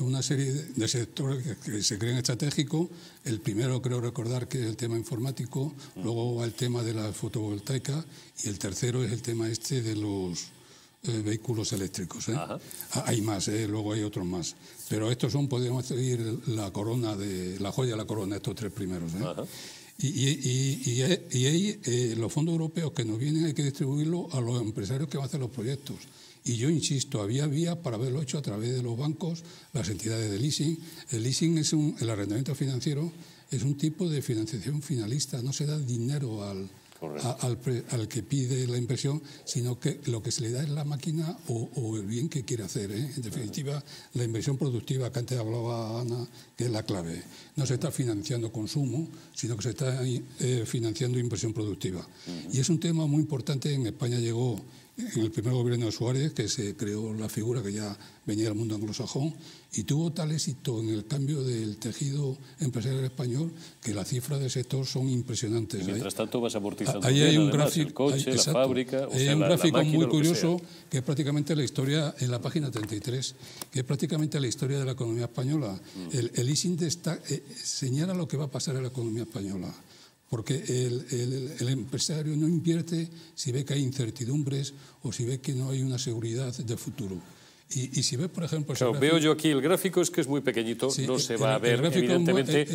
una serie de sectores que, se creen estratégicos. El primero creo recordar que es el tema informático, luego va el tema de la fotovoltaica y el tercero es el tema este de los eh, vehículos eléctricos. ¿eh? Ah, hay más, ¿eh? luego hay otros más. Pero estos son, podríamos decir, la corona de la joya de la corona, estos tres primeros. Y, y, y, y, ahí los fondos europeos que nos vienen hay que distribuirlos a los empresarios que van a hacer los proyectos. Y yo insisto, había vía para haberlo hecho a través de los bancos, las entidades de leasing. El leasing es un, el arrendamiento financiero es un tipo de financiación finalista, no se da dinero al, al, que pide la inversión, sino que lo que se le da es la máquina o, el bien que quiere hacer. ¿eh? En definitiva, la inversión productiva que antes hablaba Ana, que es la clave. No se está financiando consumo, sino que se está eh, financiando inversión productiva. Y es un tema muy importante. En España llegó en el primer gobierno de Suárez, que se creó la figura que ya venía del mundo anglosajón, y tuvo tal éxito en el cambio del tejido empresarial español que las cifras del sector son impresionantes. mientras tanto vas amortizando ahí hay un gráfico, el coche, la fábrica... hay un gráfico muy curioso que, es prácticamente la historia, en la página 33, que es prácticamente la historia de la economía española. Mm. El, el eh, señala lo que va a pasar en la economía española porque el, empresario no invierte si ve que hay incertidumbres o si ve que no hay una seguridad de futuro. Y, si ves, por ejemplo... veo yo aquí el gráfico, es que es muy pequeñito, no se va a ver evidentemente,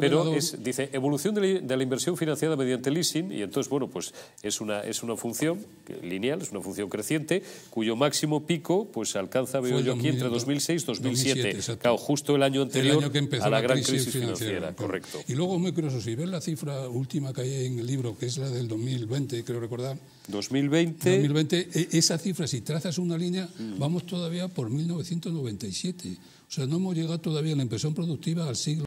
pero dice evolución de la, inversión financiada mediante leasing, y entonces, bueno, pues es una, es una función lineal, es una función creciente, cuyo máximo pico pues alcanza, veo yo aquí, entre 2006 y 2007. claro, justo el año anterior a la, gran crisis, financiera, correcto. Y luego, muy curioso, si ves la cifra última que hay en el libro, que es la del 2020, creo recordar, 2020. 2020, e, esa cifra, si trazas una línea, mm. vamos todavía por 1997. O sea, no hemos llegado todavía en la impresión productiva al siglo